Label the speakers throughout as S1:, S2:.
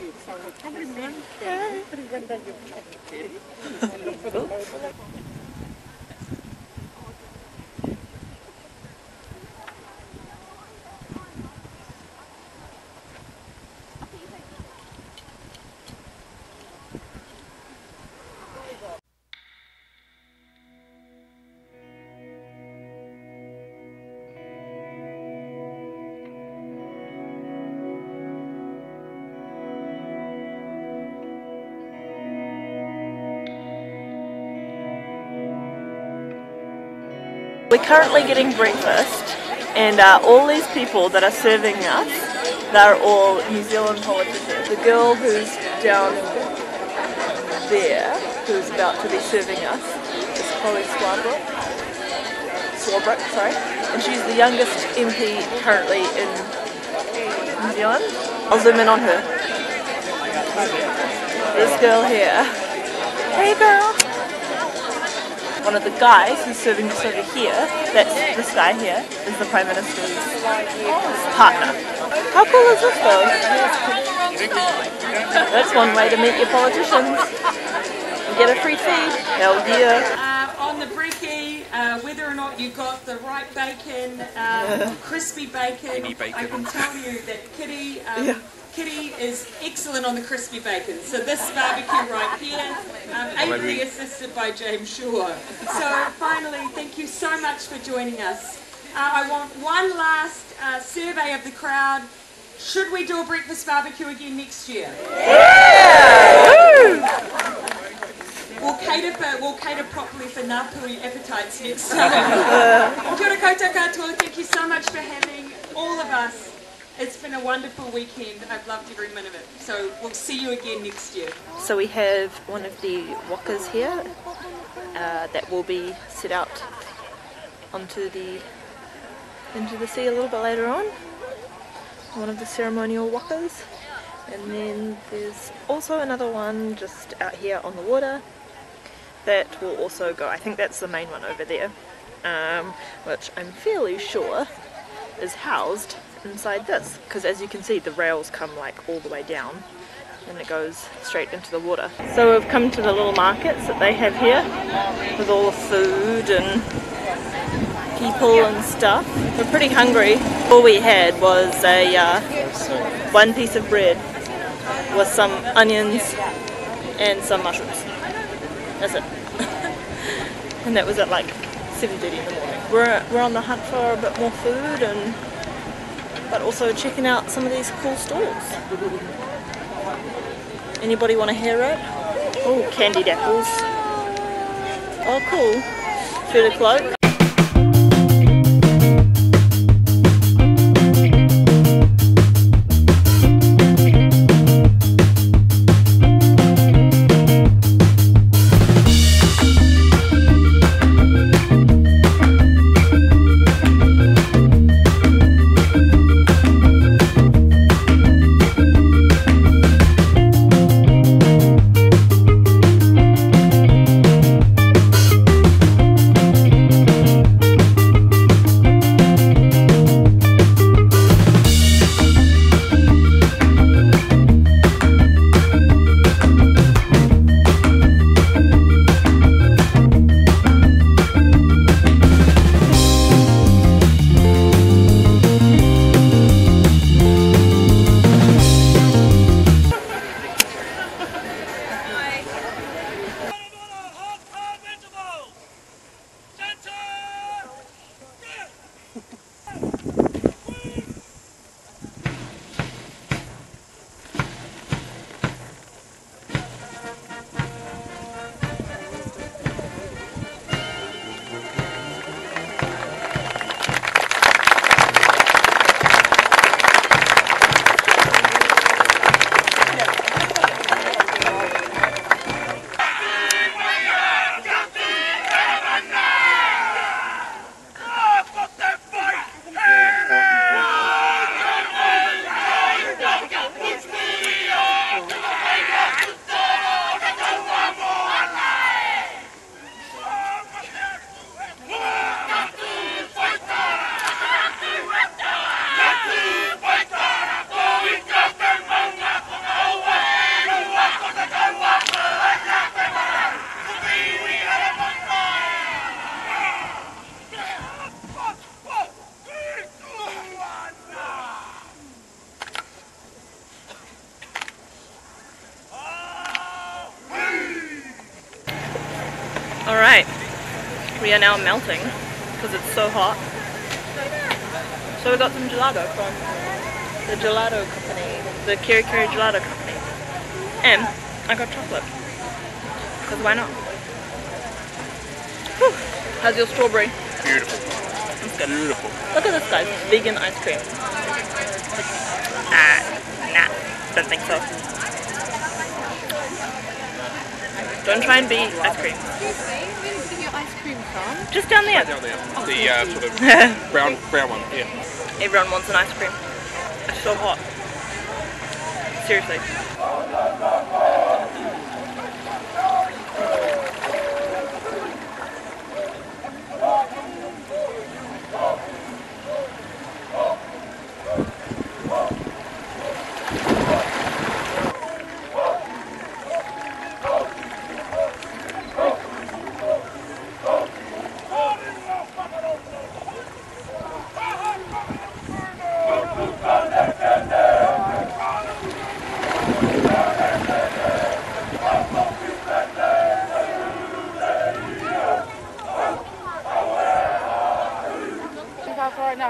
S1: We're currently getting breakfast and uh, all these people that are serving us, they're all New Zealand politicians. The girl who's down there, who's about to be serving us, is Chloe Swarbrick. Swarbrick, sorry. And she's the youngest MP currently in New Zealand. I'll zoom in on her. This girl here. Hey girl! One of the guys who's serving us over here, that's this guy here, is the Prime Minister's partner. How cool is this though? That's one way to meet your politicians. You get a free feed. Hell yeah.
S2: Uh, on the brekkie, uh, whether or not you got the right bacon, uh, crispy bacon,
S3: bacon.
S2: I can tell you that Kitty, um,
S1: Yeah.
S2: Kitty is excellent on the crispy bacon. So this barbecue right here, um, ably assisted by James Shaw. So finally, thank you so much for joining us. Uh, I want one last uh, survey of the crowd. Should we do a breakfast barbecue again next year? We'll cater for we'll cater properly for Ngāpuhi appetites next time. Kia ora koutou katoa, thank you so much for having all of us. It's been a wonderful weekend. I've loved every minute of it. So we'll see you again next year.
S1: So we have one of the wakas here uh, that will be set out onto the into the sea a little bit later on. One of the ceremonial wakas. And then there's also another one just out here on the water that will also go. I think that's the main one over there, um, which I'm fairly sure is housed inside this because as you can see the rails come like all the way down and it goes straight into the water. So we've come to the little markets that they have here with all the food and people and stuff. We're pretty hungry. All we had was a uh, one piece of bread with some onions and some mushrooms. That's it. and that was at like 7.30 in the morning. We're, we're on the hunt for a bit more food and but also checking out some of these cool stores. Anybody want a hair wrap? Oh, candied apples. Oh, cool. Fur cloak. Alright, we are now melting because it's so hot. So we got some gelato from the gelato company, the Kerikeri Gelato Company. And I got chocolate. Because why not? Whew. How's your strawberry?
S3: Beautiful.
S1: That's good.
S3: Beautiful.
S1: Look at this guys, vegan ice cream. Ah, nah, don't think so. Don't try and beat ice cream.
S4: Excuse me, where did you get your ice cream from?
S1: Just down there.
S3: Down there. The uh, sort of brown brown one. Yeah.
S1: Everyone wants an ice cream. It's so hot. Seriously.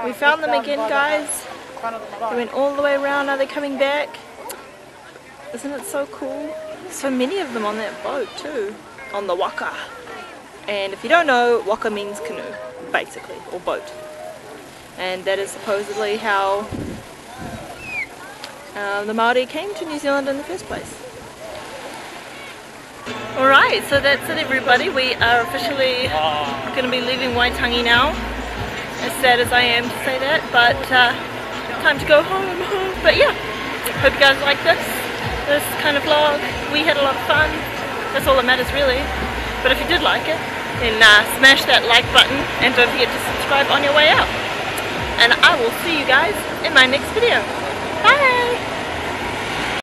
S1: We found them again, guys. They went all the way around. Now they're coming back. Isn't it so cool? So many of them on that boat too, on the waka. And if you don't know, waka means canoe, basically, or boat. And that is supposedly how uh, the Maori came to New Zealand in the first place. Alright, so that's it everybody. We are officially going to be leaving Waitangi now. As sad as I am to say that, but uh, time to go home. But yeah, hope you guys like this, this kind of vlog. We had a lot of fun. That's all that matters really. But if you did like it, then uh, smash that like button and don't forget to subscribe on your way out. And I will see you guys in my next video. Bye!